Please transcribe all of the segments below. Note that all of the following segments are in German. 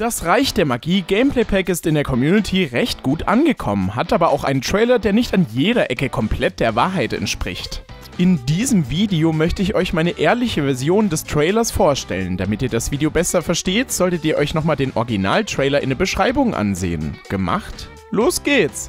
Das Reich der Magie Gameplay Pack ist in der Community recht gut angekommen, hat aber auch einen Trailer, der nicht an jeder Ecke komplett der Wahrheit entspricht. In diesem Video möchte ich euch meine ehrliche Version des Trailers vorstellen. Damit ihr das Video besser versteht, solltet ihr euch nochmal den Original-Trailer in der Beschreibung ansehen. Gemacht? Los geht's!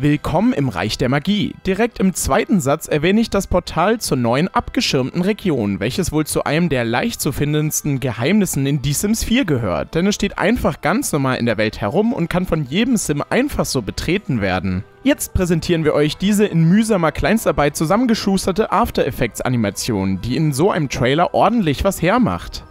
Willkommen im Reich der Magie. Direkt im zweiten Satz erwähne ich das Portal zur neuen abgeschirmten Region, welches wohl zu einem der leicht zu findendsten Geheimnissen in The Sims 4 gehört, denn es steht einfach ganz normal in der Welt herum und kann von jedem Sim einfach so betreten werden. Jetzt präsentieren wir euch diese in mühsamer Kleinstarbeit zusammengeschusterte After Effects Animation, die in so einem Trailer ordentlich was hermacht.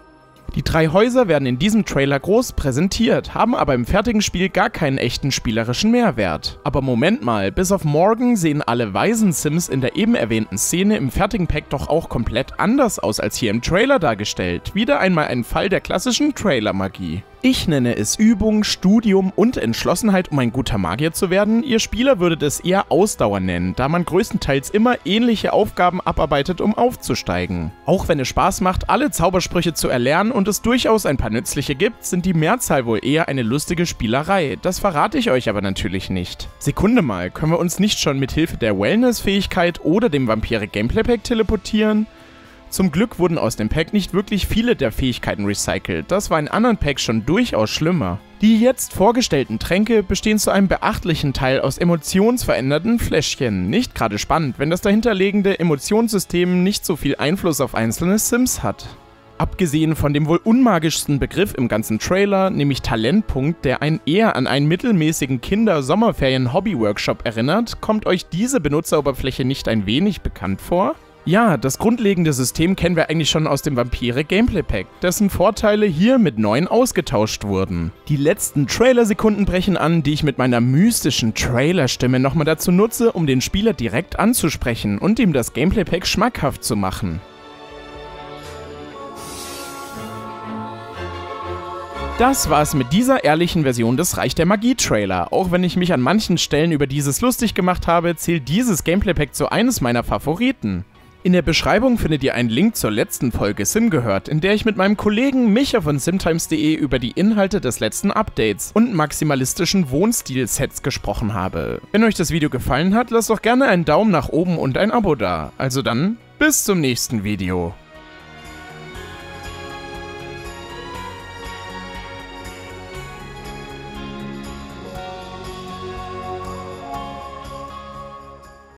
Die drei Häuser werden in diesem Trailer groß präsentiert, haben aber im fertigen Spiel gar keinen echten spielerischen Mehrwert. Aber Moment mal, bis auf Morgan sehen alle Waisen-Sims in der eben erwähnten Szene im fertigen Pack doch auch komplett anders aus als hier im Trailer dargestellt. Wieder einmal ein Fall der klassischen Trailer-Magie. Ich nenne es Übung, Studium und Entschlossenheit, um ein guter Magier zu werden. Ihr Spieler würdet es eher Ausdauer nennen, da man größtenteils immer ähnliche Aufgaben abarbeitet, um aufzusteigen. Auch wenn es Spaß macht, alle Zaubersprüche zu erlernen und es durchaus ein paar nützliche gibt, sind die Mehrzahl wohl eher eine lustige Spielerei. Das verrate ich euch aber natürlich nicht. Sekunde mal, können wir uns nicht schon mit Hilfe der Wellness-Fähigkeit oder dem Vampire Gameplay Pack teleportieren? Zum Glück wurden aus dem Pack nicht wirklich viele der Fähigkeiten recycelt, das war in anderen Packs schon durchaus schlimmer. Die jetzt vorgestellten Tränke bestehen zu einem beachtlichen Teil aus emotionsveränderten Fläschchen. Nicht gerade spannend, wenn das dahinterliegende Emotionssystem nicht so viel Einfluss auf einzelne Sims hat. Abgesehen von dem wohl unmagischsten Begriff im ganzen Trailer, nämlich Talentpunkt, der einen eher an einen mittelmäßigen Kinder-Sommerferien-Hobby-Workshop erinnert, kommt euch diese Benutzeroberfläche nicht ein wenig bekannt vor? Ja, das grundlegende System kennen wir eigentlich schon aus dem Vampire Gameplay Pack, dessen Vorteile hier mit neuen ausgetauscht wurden. Die letzten Trailer-Sekunden brechen an, die ich mit meiner mystischen Trailer-Stimme nochmal dazu nutze, um den Spieler direkt anzusprechen und ihm das Gameplay Pack schmackhaft zu machen. Das war's mit dieser ehrlichen Version des Reich der Magie Trailer. Auch wenn ich mich an manchen Stellen über dieses lustig gemacht habe, zählt dieses Gameplay Pack zu eines meiner Favoriten. In der Beschreibung findet ihr einen Link zur letzten Folge Sim gehört, in der ich mit meinem Kollegen Micha von simtimes.de über die Inhalte des letzten Updates und maximalistischen Wohnstil-Sets gesprochen habe. Wenn euch das Video gefallen hat, lasst doch gerne einen Daumen nach oben und ein Abo da. Also dann, bis zum nächsten Video.